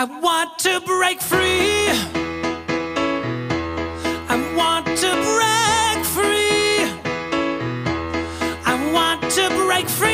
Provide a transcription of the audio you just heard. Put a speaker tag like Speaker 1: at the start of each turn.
Speaker 1: I want to break free. I want to break free. I want to break free.